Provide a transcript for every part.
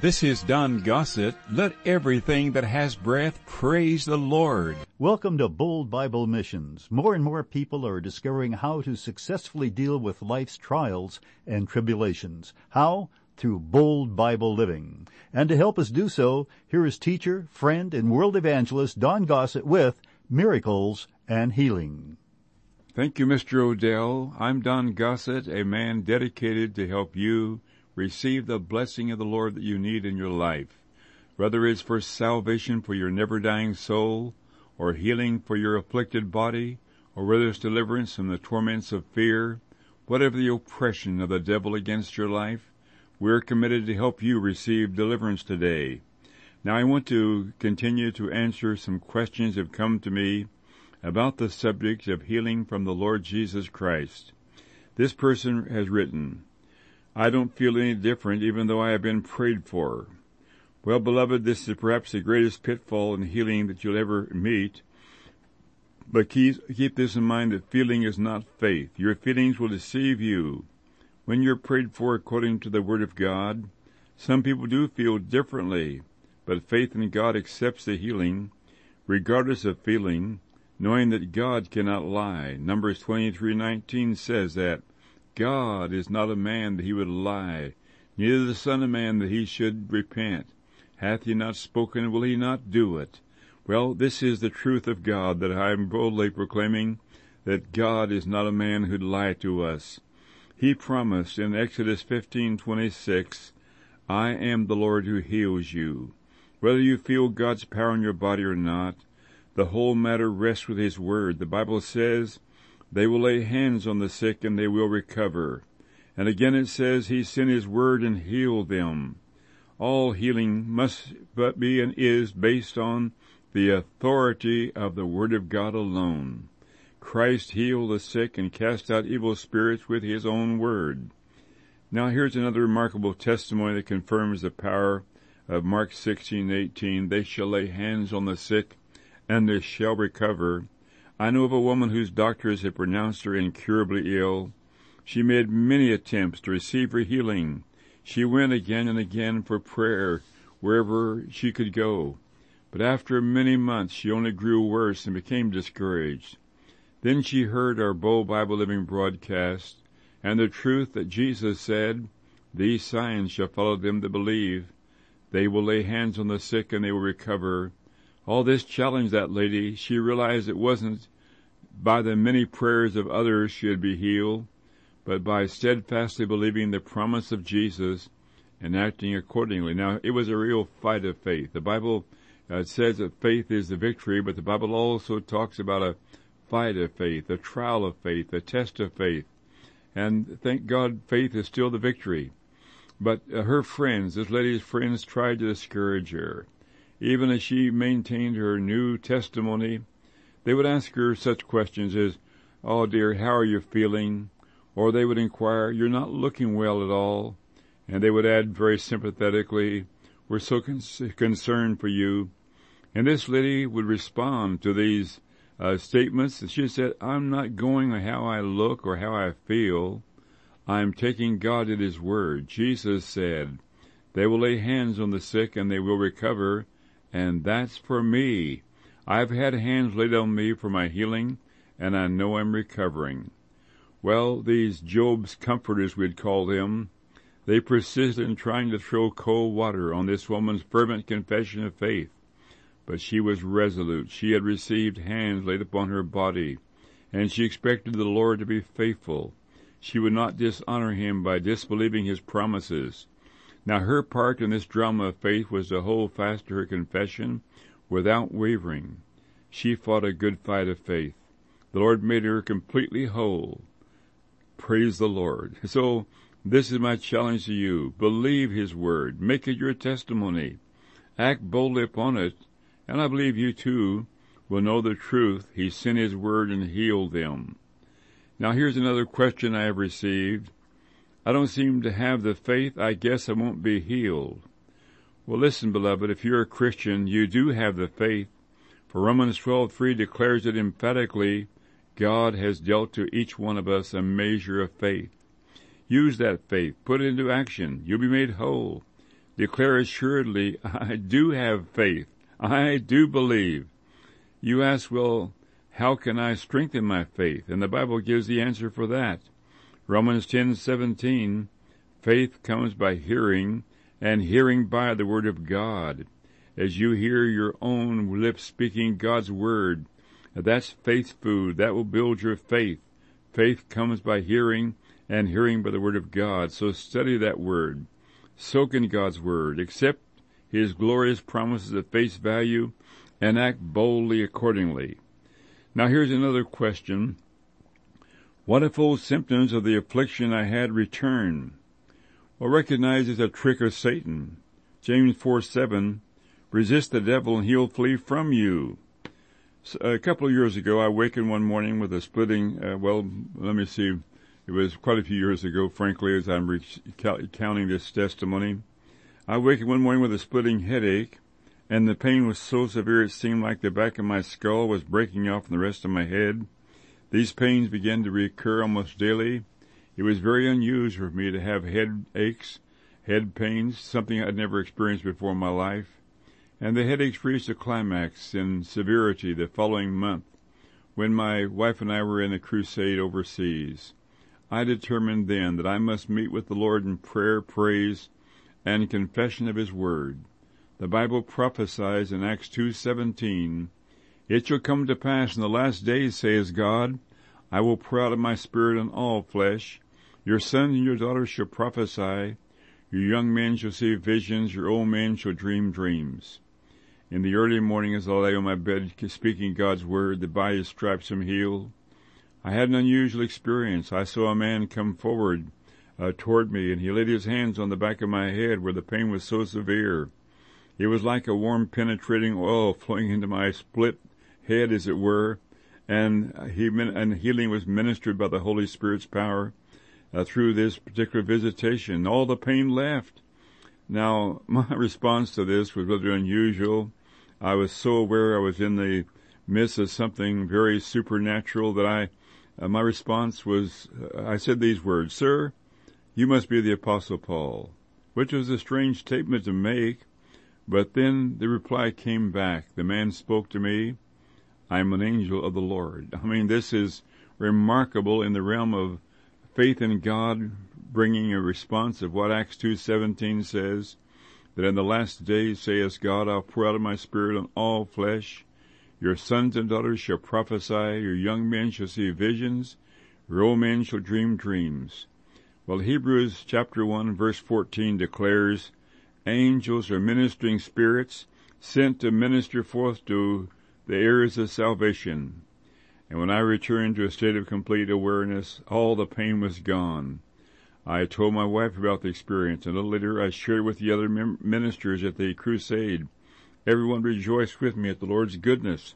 This is Don Gossett. Let everything that has breath praise the Lord. Welcome to Bold Bible Missions. More and more people are discovering how to successfully deal with life's trials and tribulations. How? Through bold Bible living. And to help us do so, here is teacher, friend, and world evangelist Don Gossett with Miracles and Healing. Thank you, Mr. Odell. I'm Don Gossett, a man dedicated to help you receive the blessing of the Lord that you need in your life, whether it's for salvation for your never dying soul, or healing for your afflicted body, or whether it's deliverance from the torments of fear, whatever the oppression of the devil against your life, we're committed to help you receive deliverance today. Now I want to continue to answer some questions that have come to me about the subject of healing from the Lord Jesus Christ. This person has written, I don't feel any different even though I have been prayed for. Well, beloved, this is perhaps the greatest pitfall in healing that you'll ever meet. But keep, keep this in mind that feeling is not faith. Your feelings will deceive you. When you're prayed for according to the Word of God, some people do feel differently, but faith in God accepts the healing, regardless of feeling, knowing that God cannot lie. Numbers 23:19 says that God is not a man that he would lie, neither the Son of Man that he should repent. Hath he not spoken, will he not do it? Well, this is the truth of God that I am boldly proclaiming, that God is not a man who'd lie to us. He promised in Exodus 15:26, I am the Lord who heals you. Whether you feel God's power in your body or not, the whole matter rests with His Word. The Bible says, they will lay hands on the sick and they will recover. And again it says, He sent His word and healed them. All healing must but be and is based on the authority of the Word of God alone. Christ healed the sick and cast out evil spirits with His own Word. Now here's another remarkable testimony that confirms the power of Mark 16:18. They shall lay hands on the sick and they shall recover. I know of a woman whose doctors had pronounced her incurably ill. She made many attempts to receive her healing. She went again and again for prayer wherever she could go. But after many months she only grew worse and became discouraged. Then she heard our Bold Bible Living broadcast and the truth that Jesus said, These signs shall follow them that believe. They will lay hands on the sick and they will recover. All this challenged that lady. She realized it wasn't by the many prayers of others she would be healed, but by steadfastly believing the promise of Jesus and acting accordingly. Now, it was a real fight of faith. The Bible uh, says that faith is the victory, but the Bible also talks about a fight of faith, a trial of faith, a test of faith. And thank God, faith is still the victory. But uh, her friends, this lady's friends, tried to discourage her even as she maintained her new testimony, they would ask her such questions as, Oh dear, how are you feeling? Or they would inquire, You're not looking well at all. And they would add very sympathetically, We're so con- concerned for you. And this lady would respond to these uh, statements. She said, I'm not going how I look or how I feel. I'm taking God at His word. Jesus said, They will lay hands on the sick and they will recover and that's for me. I've had hands laid on me for my healing, and I know I'm recovering. Well, these Job's comforters, we'd call them, they persisted in trying to throw cold water on this woman's fervent confession of faith. But she was resolute. She had received hands laid upon her body, and she expected the Lord to be faithful. She would not dishonor him by disbelieving his promises. Now her part in this drama of faith was to hold fast to her confession without wavering. She fought a good fight of faith. The Lord made her completely whole. Praise the Lord. So this is my challenge to you. Believe His word. Make it your testimony. Act boldly upon it. And I believe you too will know the truth. He sent His word and healed them. Now here's another question I have received. I don't seem to have the faith. I guess I won't be healed. Well, listen, beloved, if you're a Christian, you do have the faith. For Romans 12:3 declares it emphatically, God has dealt to each one of us a measure of faith. Use that faith, put it into action. You'll be made whole. Declare assuredly, I do have faith. I do believe. You ask, well, how can I strengthen my faith? And the Bible gives the answer for that. Romans 10:17, faith comes by hearing, and hearing by the word of God. As you hear your own lips speaking God's word, that's faith food. That will build your faith. Faith comes by hearing, and hearing by the word of God. So study that word. Soak in God's word. Accept his glorious promises at face value and act boldly accordingly. Now here's another question. What if old symptoms of the affliction I had return? Well, recognize it's a trick of Satan. James 4 7, resist the devil and he'll flee from you. So, a couple of years ago, I awakened one morning with a splitting, uh, well, let me see, it was quite a few years ago, frankly, as I'm recounting this testimony. I awakened one morning with a splitting headache, and the pain was so severe it seemed like the back of my skull was breaking off from the rest of my head. These pains began to recur almost daily. It was very unusual for me to have head aches, head pains, something I'd never experienced before in my life. And the headaches reached a climax in severity the following month when my wife and I were in a crusade overseas. I determined then that I must meet with the Lord in prayer, praise, and confession of His Word. The Bible prophesies in Acts 2.17, It shall come to pass in the last days, says God, I will pour out of my Spirit on all flesh. Your sons and your daughters shall prophesy. Your young men shall see visions. Your old men shall dream dreams. In the early morning as I lay on my bed speaking God's Word, that by His stripes I'm healed, I had an unusual experience. I saw a man come forward uh, toward me, and he laid his hands on the back of my head where the pain was so severe. It was like a warm, penetrating oil flowing into my split head, as it were, and he and healing was ministered by the Holy Spirit's power uh, through this particular visitation. All the pain left. Now, my response to this was rather unusual. I was so aware I was in the midst of something very supernatural that I uh, my response was, uh, I said these words, Sir, you must be the Apostle Paul, which was a strange statement to make, but then the reply came back. The man spoke to me, I am an angel of the Lord. I mean, this is remarkable in the realm of faith in God, bringing a response of what Acts 2.17 says, that in the last days, saith God, I'll pour out of my spirit on all flesh, your sons and daughters shall prophesy, your young men shall see visions, your old men shall dream dreams. Well, Hebrews chapter 1 verse 14 declares, angels are ministering spirits sent to minister forth to the heirs of salvation. And when I returned to a state of complete awareness, all the pain was gone. I told my wife about the experience, and a little later I shared with the other ministers at the crusade. Everyone rejoiced with me at the Lord's goodness.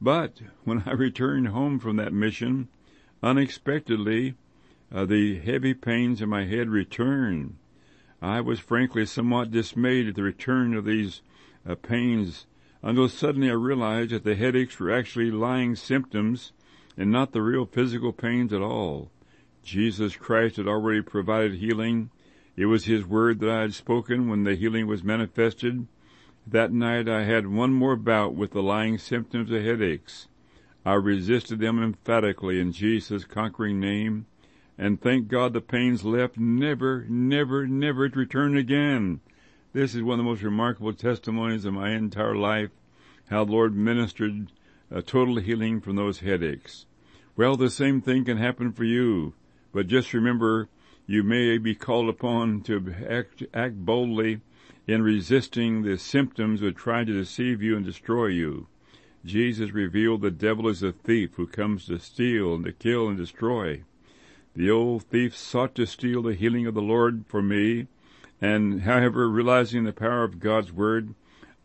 But when I returned home from that mission, unexpectedly, uh, the heavy pains in my head returned. I was frankly somewhat dismayed at the return of these uh, pains until suddenly I realized that the headaches were actually lying symptoms and not the real physical pains at all. Jesus Christ had already provided healing. It was His word that I had spoken when the healing was manifested. That night I had one more bout with the lying symptoms of headaches. I resisted them emphatically in Jesus' conquering name, and thank God the pains left never, never, never to return again. This is one of the most remarkable testimonies of my entire life, how the Lord ministered a total healing from those headaches. Well, the same thing can happen for you, but just remember you may be called upon to act, act boldly in resisting the symptoms that try to deceive you and destroy you. Jesus revealed the devil is a thief who comes to steal and to kill and destroy. The old thief sought to steal the healing of the Lord for me, and however, realizing the power of God's word,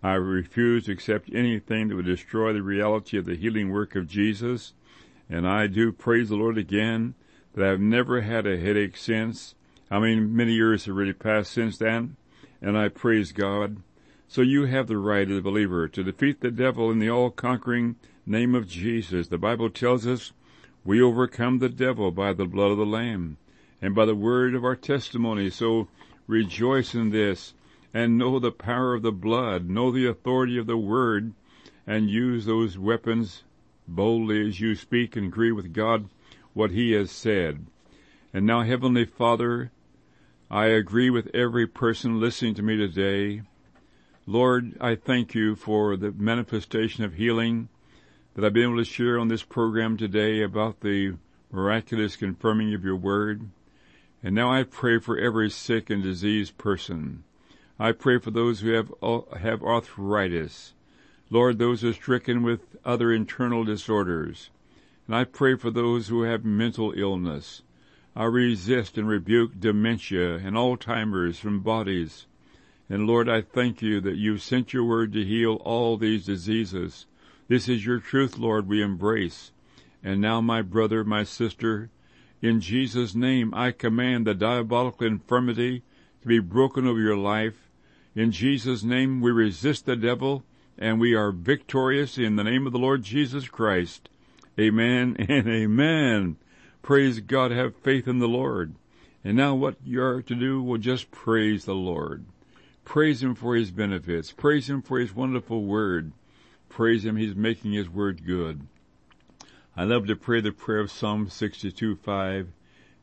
I refuse to accept anything that would destroy the reality of the healing work of Jesus. And I do praise the Lord again that I've never had a headache since. I mean, many years have already passed since then and I praise God. So you have the right as a believer to defeat the devil in the all-conquering name of Jesus. The Bible tells us we overcome the devil by the blood of the Lamb and by the word of our testimony. So rejoice in this and know the power of the blood, know the authority of the word, and use those weapons boldly as you speak and agree with God what He has said. And now, Heavenly Father, I agree with every person listening to me today. Lord, I thank you for the manifestation of healing that I've been able to share on this program today about the miraculous confirming of your word. And now I pray for every sick and diseased person. I pray for those who have, uh, have arthritis. Lord, those who are stricken with other internal disorders. And I pray for those who have mental illness. I resist and rebuke dementia and Alzheimer's from bodies. And Lord, I thank you that you've sent your word to heal all these diseases. This is your truth, Lord, we embrace. And now, my brother, my sister, in Jesus' name I command the diabolical infirmity to be broken over your life. In Jesus' name we resist the devil and we are victorious in the name of the Lord Jesus Christ. Amen and amen. Praise God. Have faith in the Lord. And now what you are to do will just praise the Lord. Praise Him for His benefits. Praise Him for His wonderful word. Praise Him. He's making His word good. I love to pray the prayer of Psalm 62:5.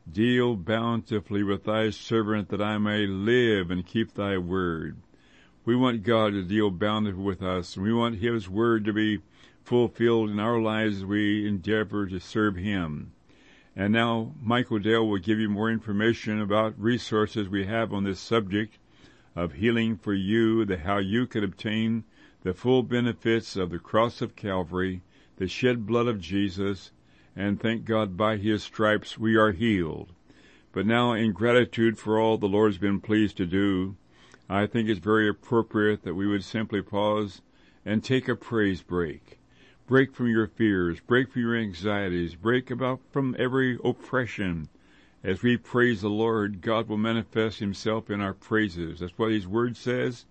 Deal bountifully with thy servant that I may live and keep thy word. We want God to deal bountifully with us, and we want His word to be fulfilled in our lives as we endeavor to serve Him. And now Michael Dale will give you more information about resources we have on this subject of healing for you, the how you can obtain the full benefits of the cross of Calvary, the shed blood of Jesus, and thank God by his stripes we are healed. But now in gratitude for all the Lord's been pleased to do, I think it's very appropriate that we would simply pause and take a praise break. Break from your fears, break from your anxieties, break about from every oppression. As we praise the Lord, God will manifest himself in our praises. That's what his word says.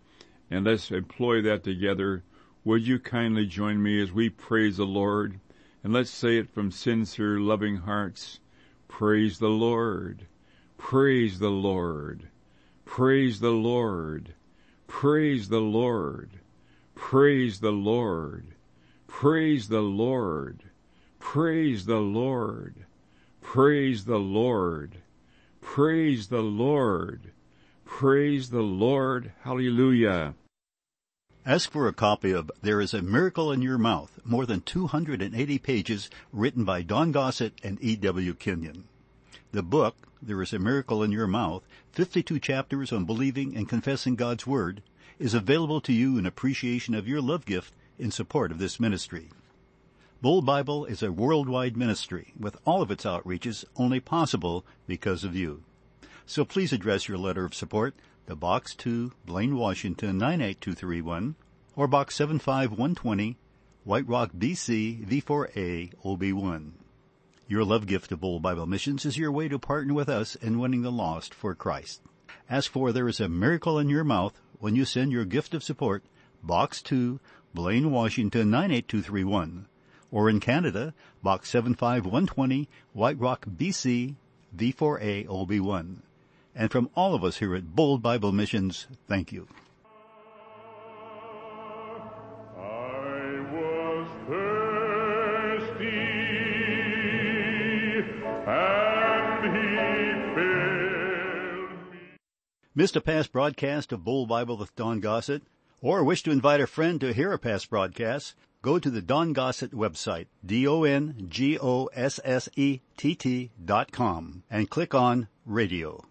And let's employ that together. Would you kindly join me as we praise the Lord? And let's say it from sincere, loving hearts. Praise the Lord. Praise the Lord. Praise the Lord. Praise the Lord. Praise the Lord. Praise the Lord. Praise the Lord. Praise the Lord. Praise the Lord. Praise the Lord. Hallelujah. Ask for a copy of There is a Miracle in Your Mouth, more than 280 pages, written by Don Gossett and E.W. Kenyon. The book, There is a Miracle in Your Mouth, 52 chapters on believing and confessing God's Word, is available to you in appreciation of your love gift in support of this ministry. Bold Bible is a worldwide ministry with all of its outreaches only possible because of you. So please address your letter of support to Box 2, Blaine, Washington 98231 or Box 75120, White Rock, BC V4A OB1. Your love gift to Bold Bible Missions is your way to partner with us in winning the lost for Christ. Ask for There is a Miracle in Your Mouth when you send your gift of support, Box 2, Blaine, Washington 98231, or in Canada, Box 75120, White Rock, BC, V4A OB1. And from all of us here at Bold Bible Missions, thank you. Missed a past broadcast of Bold Bible with Don Gossett? or wish to invite a friend to hear a past broadcast, go to the Don Gossett website, D-O-N-G-O-S-S-E-T-T dot com, and click on Radio.